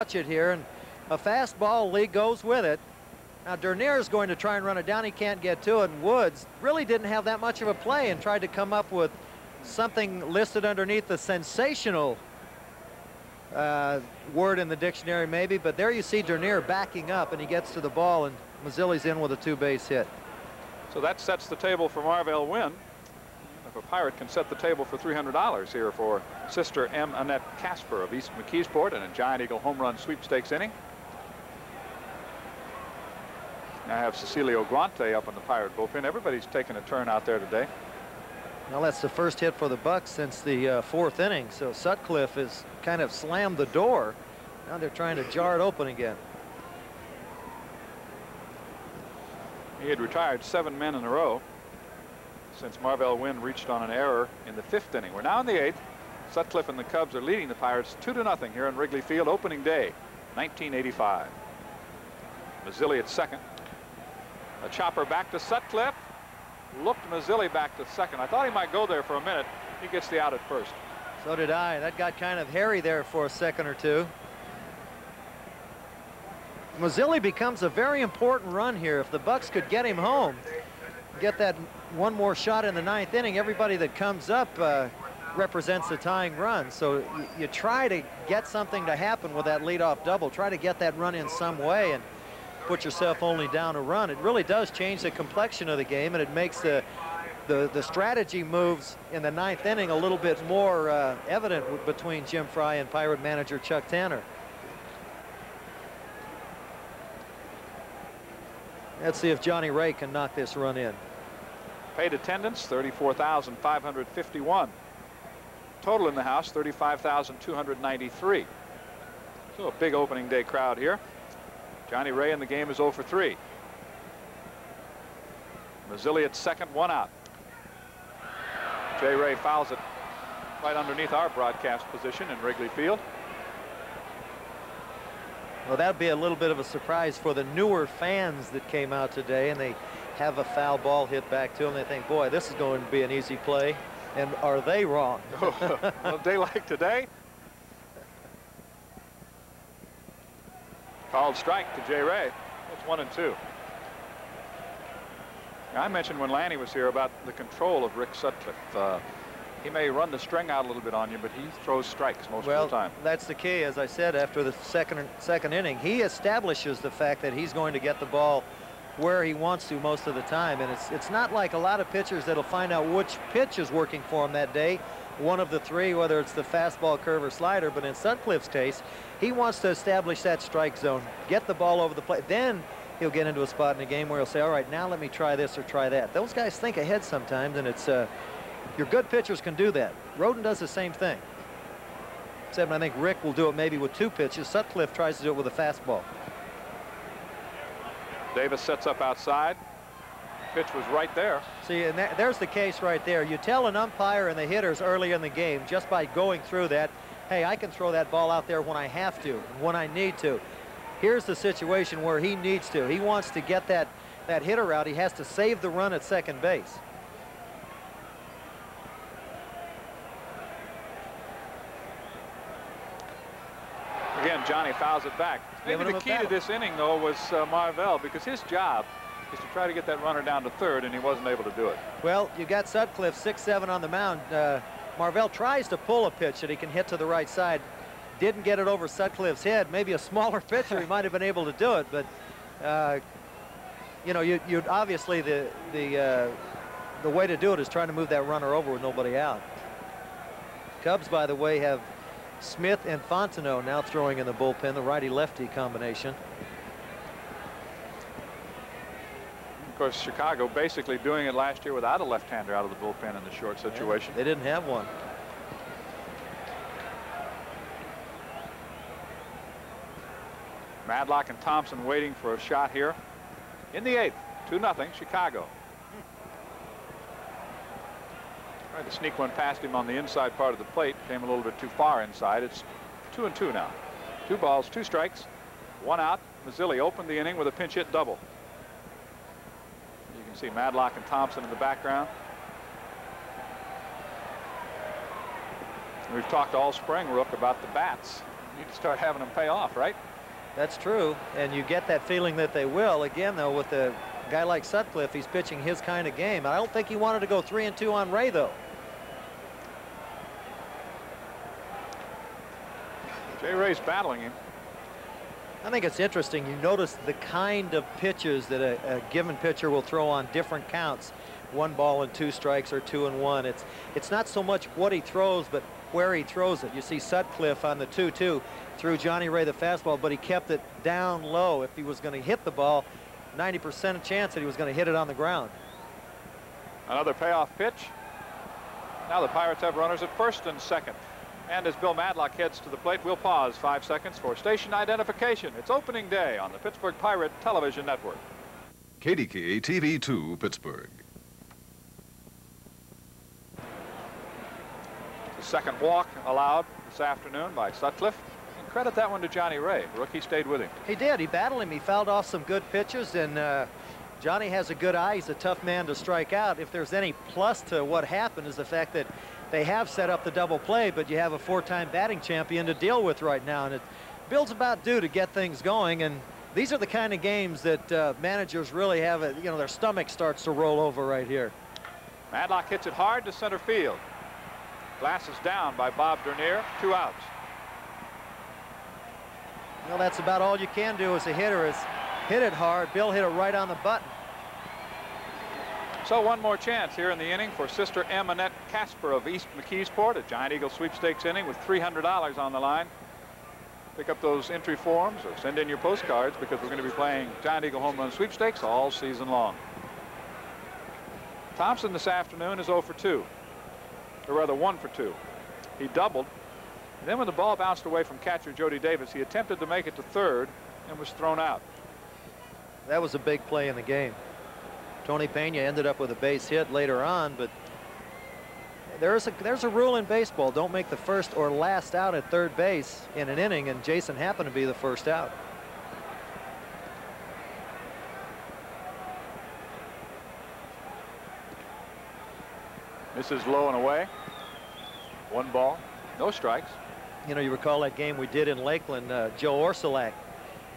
watch it here, and a fastball lead goes with it. Now Dernier is going to try and run it down. He can't get to it. And Woods really didn't have that much of a play and tried to come up with something listed underneath the sensational uh, word in the dictionary maybe. But there you see Dernier backing up and he gets to the ball and Mazzilli's in with a two base hit. So that sets the table for Marvell Wynne. If a Pirate can set the table for $300 here for sister M. Annette Casper of East McKeesport in a Giant Eagle home run sweepstakes inning. I have Cecilio Guante up on the Pirate bullpen. Everybody's taking a turn out there today. Well, that's the first hit for the Bucs since the uh, fourth inning. So Sutcliffe has kind of slammed the door. Now they're trying to jar it open again. He had retired seven men in a row since Marvell Wynne reached on an error in the fifth inning. We're now in the eighth. Sutcliffe and the Cubs are leading the Pirates two to nothing here in Wrigley Field opening day 1985. Mazzilli at second. A chopper back to Sutcliffe. Looked Mazzilli back to second. I thought he might go there for a minute. He gets the out at first. So did I. That got kind of hairy there for a second or two. Mazzilli becomes a very important run here. If the Bucs could get him home, get that one more shot in the ninth inning, everybody that comes up uh, represents a tying run. So you try to get something to happen with that leadoff double. Try to get that run in some way. And put yourself only down a run. It really does change the complexion of the game, and it makes the the, the strategy moves in the ninth inning a little bit more uh, evident between Jim Frey and Pirate manager Chuck Tanner. Let's see if Johnny Ray can knock this run in. Paid attendance, 34,551. Total in the house, 35,293. So a big opening day crowd here. Johnny Ray in the game is 0 for 3. Mazzilli at second, one out. Jay Ray fouls it right underneath our broadcast position in Wrigley Field. Well, that'd be a little bit of a surprise for the newer fans that came out today, and they have a foul ball hit back to them. They think, boy, this is going to be an easy play. And are they wrong? a day like today, Called strike to Jay Ray. It's one and two. I mentioned when Lanny was here about the control of Rick Sutcliffe. Uh, he may run the string out a little bit on you, but he throws strikes most well, of the time. that's the key. As I said, after the second second inning, he establishes the fact that he's going to get the ball where he wants to most of the time. And it's it's not like a lot of pitchers that'll find out which pitch is working for him that day. One of the three, whether it's the fastball, curve, or slider. But in Sutcliffe's case, he wants to establish that strike zone, get the ball over the plate. Then he'll get into a spot in the game where he'll say, all right, now let me try this or try that. Those guys think ahead sometimes, and it's uh, your good pitchers can do that. Rhoden does the same thing. Except I think Rick will do it maybe with two pitches. Sutcliffe tries to do it with a fastball. Davis sets up outside. Pitch was right there. See, and there's the case right there. You tell an umpire and the hitters early in the game, just by going through that, hey, I can throw that ball out there when I have to, when I need to. Here's the situation where he needs to. He wants to get that, that hitter out. He has to save the run at second base. Again, Johnny fouls it back. Maybe the key to this inning, though, was uh, Marvell because his job is to try to get that runner down to third, and he wasn't able to do it. Well, you got Sutcliffe 6-7 on the mound. Uh, Marvell tries to pull a pitch that he can hit to the right side. Didn't get it over Sutcliffe's head. Maybe a smaller pitcher, he might have been able to do it, but uh, you know, you, you obviously the the uh, the way to do it is trying to move that runner over with nobody out. Cubs, by the way, have Smith and Fontenot now throwing in the bullpen, the righty-lefty combination. Of course, Chicago basically doing it last year without a left-hander out of the bullpen in the short situation. Yeah, they didn't have one. Madlock and Thompson waiting for a shot here. In the eighth, 2 nothing Chicago. Tried to sneak one past him on the inside part of the plate. Came a little bit too far inside. It's two and two now. Two balls, two strikes, one out. Mazzilli opened the inning with a pinch hit double You can see Madlock and Thompson in the background. We've talked all spring, Rook, about the bats. need to start having them pay off, right? That's true, and you get that feeling that they will. Again, though, with a guy like Sutcliffe, he's pitching his kind of game. I don't think he wanted to go three and two on Ray, though. Jay Ray's battling him. I think it's interesting. You notice the kind of pitches that a, a, given pitcher will throw on different counts. One ball and two strikes or two and one. It's it's not so much what he throws, but where he throws it. You see Sutcliffe on the 2-2 threw Johnny Ray the fastball, but he kept it down low. If he was going to hit the ball, 90% chance that he was going to hit it on the ground. Another payoff pitch. Now the Pirates have runners at first and second. And as Bill Madlock heads to the plate, we'll pause five seconds for station identification. It's opening day on the Pittsburgh Pirate Television Network. KDKA TV 2, Pittsburgh. The second walk allowed this afternoon by Sutcliffe. And credit that one to Johnny Ray. The rookie stayed with him. He did. He battled him. He fouled off some good pitches, and uh, Johnny has a good eye. He's a tough man to strike out. If there's any plus to what happened is the fact that they have set up the double play, but you have a four-time batting champion to deal with right now, and it Bill's about due to get things going, and these are the kind of games that uh, managers really have, a, you know, their stomach starts to roll over right here. Madlock hits it hard to center field. Glasses down by Bob Dernier, two outs. Well, that's about all you can do as a hitter is hit it hard. Bill hit it right on the button. So one more chance here in the inning for Sister M. Annette Casper of East McKeesport, a Giant Eagle sweepstakes inning with $300 on the line. Pick up those entry forms or send in your postcards because we're going to be playing Giant Eagle Home Run Sweepstakes all season long. Thompson this afternoon is 0 for 2, or rather 1 for 2. He doubled. And then when the ball bounced away from catcher Jody Davis, he attempted to make it to third and was thrown out. That was a big play in the game. Tony Pena ended up with a base hit later on, but there's a there's a rule in baseball. Don't make the first or last out at third base in an inning, and Jason happened to be the first out. This is low and away. One ball, no strikes. You know, you recall that game we did in Lakeland. Uh, Joe Orsulak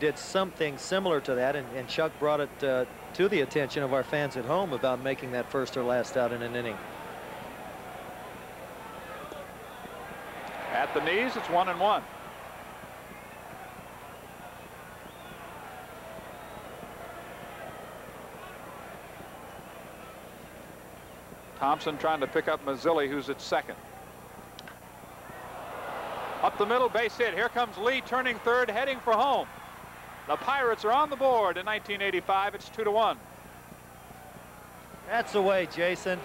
did something similar to that, and, and Chuck brought it uh, to the attention of our fans at home about making that first or last out in an inning. At the knees, it's one and one. Thompson trying to pick up Mazzilli, who's at second. Up the middle, base hit. Here comes Lee turning third, heading for home. The Pirates are on the board in 1985. It's two to one. That's the way, Jason.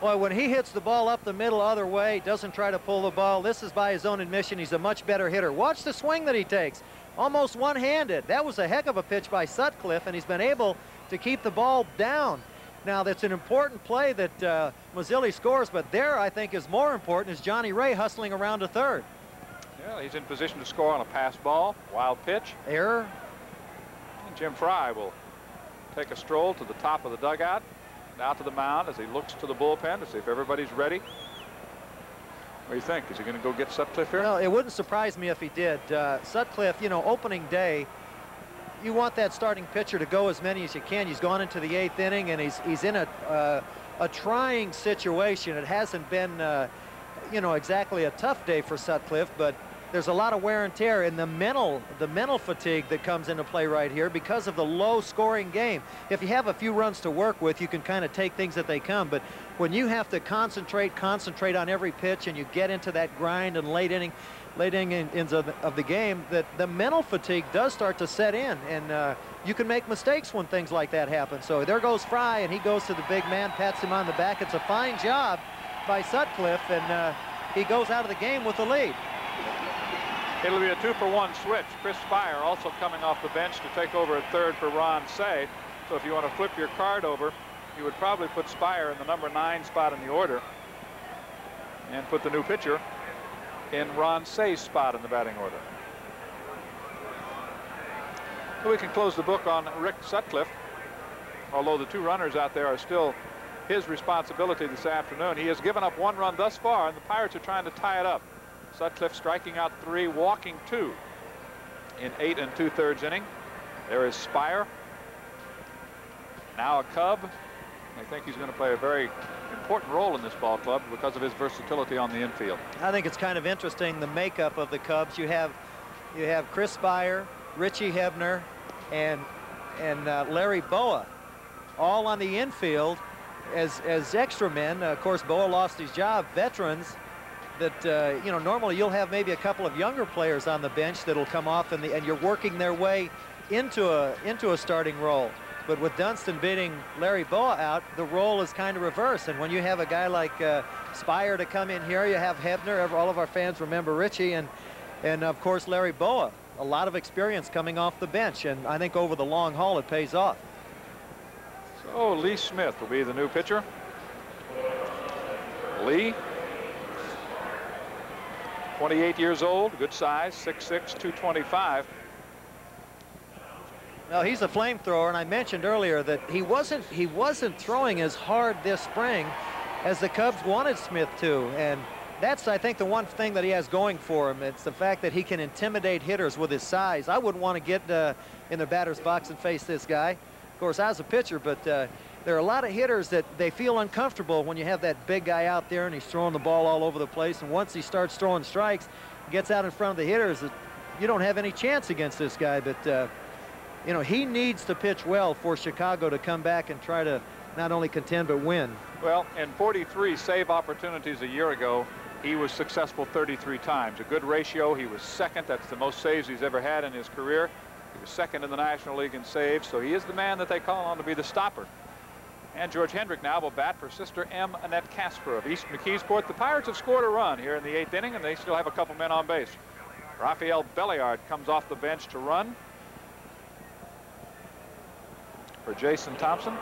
Boy, when he hits the ball up the middle other way, doesn't try to pull the ball, this is by his own admission, he's a much better hitter. Watch the swing that he takes. Almost one-handed. That was a heck of a pitch by Sutcliffe, and he's been able to keep the ball down. Now, that's an important play that uh, Mazzilli scores, but there, I think, is more important is Johnny Ray hustling around to third. Yeah, he's in position to score on a pass ball, wild pitch. Error. And Jim Frey will take a stroll to the top of the dugout and out to the mound as he looks to the bullpen to see if everybody's ready. What do you think? Is he going to go get Sutcliffe here? Well, it wouldn't surprise me if he did. Uh, Sutcliffe, you know, opening day, you want that starting pitcher to go as many as you can. He's gone into the eighth inning, and he's he's in a uh, a trying situation. It hasn't been, uh, you know, exactly a tough day for Sutcliffe, but there's a lot of wear and tear in the mental the mental fatigue that comes into play right here because of the low scoring game. If you have a few runs to work with you can kind of take things that they come but when you have to concentrate concentrate on every pitch and you get into that grind and late inning late innings of, of the game that the mental fatigue does start to set in and uh, you can make mistakes when things like that happen. So there goes Frey and he goes to the big man pats him on the back. It's a fine job by Sutcliffe and uh, he goes out of the game with the lead It'll be a two for one switch. Chris Speier also coming off the bench to take over at third for Ron Cey. So if you want to flip your card over, you would probably put Spire in the number nine spot in the order and put the new pitcher in Ron Cey's spot in the batting order. We can close the book on Rick Sutcliffe, although the two runners out there are still his responsibility this afternoon. He has given up one run thus far, and the Pirates are trying to tie it up. Sutcliffe striking out three, walking two in eight and two-thirds inning. There is Speier. Now a Cub. I think he's going to play a very important role in this ball club because of his versatility on the infield. I think it's kind of interesting the makeup of the Cubs. You have you have Chris Speier, Richie Hebner, and and uh, Larry Bowa, all on the infield as as extra men. Uh, of course, Bowa lost his job. Veterans that uh, you know normally you'll have maybe a couple of younger players on the bench that'll come off and, the, and you're working their way into a into a starting role. But with Dunston beating Larry Bowa out, the role is kind of reversed. And when you have a guy like uh, Speier to come in here, you have Hebner. All of our fans remember Richie, and and of course Larry Bowa. A lot of experience coming off the bench, and I think over the long haul it pays off. So Lee Smith will be the new pitcher. Lee, 28 years old, good size, 6'6", 225. Well, he's a flamethrower, and I mentioned earlier that he wasn't he wasn't throwing as hard this spring as the Cubs wanted Smith to, and that's I think the one thing that he has going for him. It's the fact that he can intimidate hitters with his size. I wouldn't want to get uh, in the batter's box and face this guy. Of course, I was a pitcher, but uh, there are a lot of hitters that they feel uncomfortable when you have that big guy out there and he's throwing the ball all over the place. And once he starts throwing strikes, gets out in front of the hitters, you don't have any chance against this guy. But uh, you know, he needs to pitch well for Chicago to come back and try to not only contend but win. Well, in 43 save opportunities a year ago, he was successful 33 times. A good ratio. He was second. That's the most saves he's ever had in his career. He was second in the National League in saves, so he is the man that they call on to be the stopper. And George Hendrick now will bat for sister M. Annette Casper of East McKeesport. The Pirates have scored a run here in the eighth inning, and they still have a couple men on base. Rafael Belliard comes off the bench to run for Jason Thompson.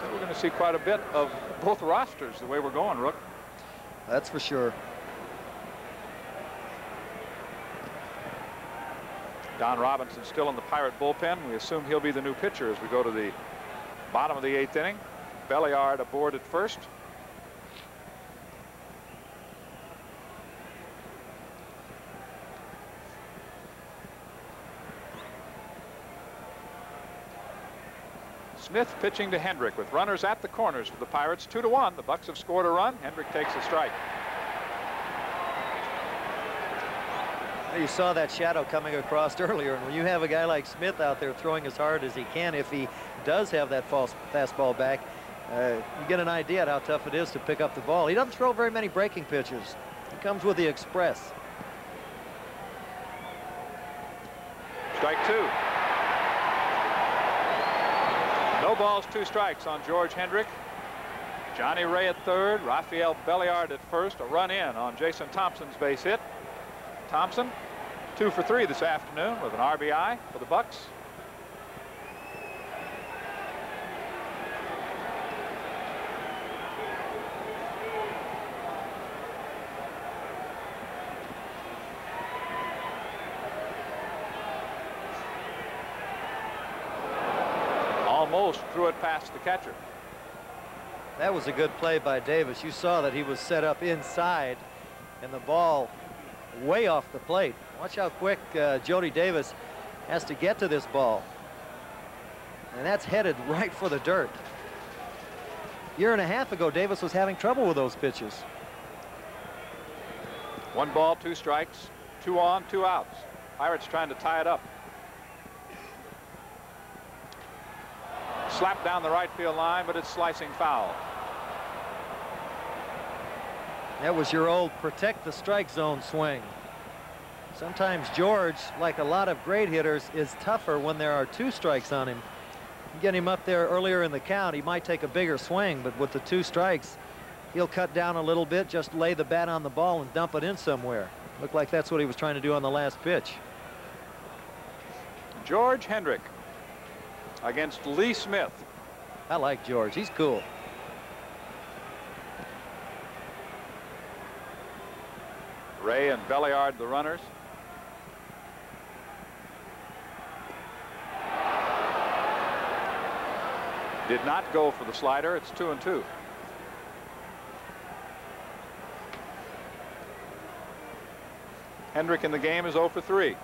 So we're going to see quite a bit of both rosters the way we're going, Rook. That's for sure. Don Robinson still in the Pirate bullpen. We assume he'll be the new pitcher as we go to the bottom of the eighth inning. Belliard aboard at first. Smith pitching to Hendrick with runners at the corners for the Pirates. Two to one. The Bucs have scored a run. Hendrick takes a strike. You saw that shadow coming across earlier, and when you have a guy like Smith out there throwing as hard as he can, if he does have that false fastball back, uh, you get an idea of how tough it is to pick up the ball. He doesn't throw very many breaking pitches. He comes with the express. Strike two. No balls, two strikes on George Hendrick. Johnny Ray at third, Rafael Belliard at first, a run in on Jason Thompson's base hit. Thompson, two for three this afternoon with an RBI for the Bucs. almost threw it past the catcher. That was a good play by Davis. You saw that he was set up inside and the ball way off the plate. Watch how quick uh, Jody Davis has to get to this ball. And that's headed right for the dirt. Year and a half ago, Davis was having trouble with those pitches. One ball, two strikes, two on, two outs. Pirates trying to tie it up. Slapped down the right field line, but it's slicing foul. That was your old protect the strike zone swing. Sometimes George, like a lot of great hitters, is tougher when there are two strikes on him. get him up there earlier in the count, he might take a bigger swing, but with the two strikes, he'll cut down a little bit, just lay the bat on the ball and dump it in somewhere. Looked like that's what he was trying to do on the last pitch. George Hendrick against Lee Smith. I like George. He's cool. Ray and Belliard the runners. Did not go for the slider. It's two and two. Hendrick in the game is 0 for 3.